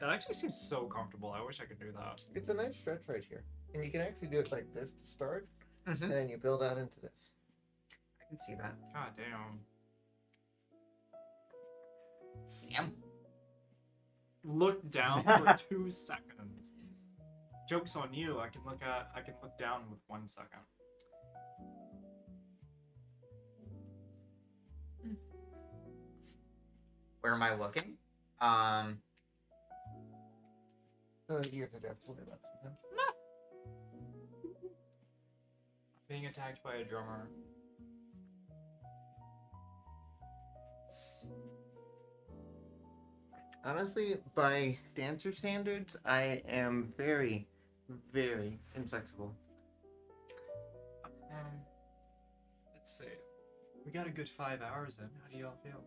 That actually seems so comfortable. I wish I could do that. It's a nice stretch right here. And you can actually do it like this to start, Mhm. and then you build out into this. I can see that. God damn. Damn. Look down for two seconds. Joke's on you. I can look at. I can look down with one second. Where am I looking? Um, Uh, you're gonna have to worry about something. Being attacked by a drummer. Honestly, by dancer standards, I am very, very inflexible. Um, let's see. We got a good five hours in. How do y'all feel?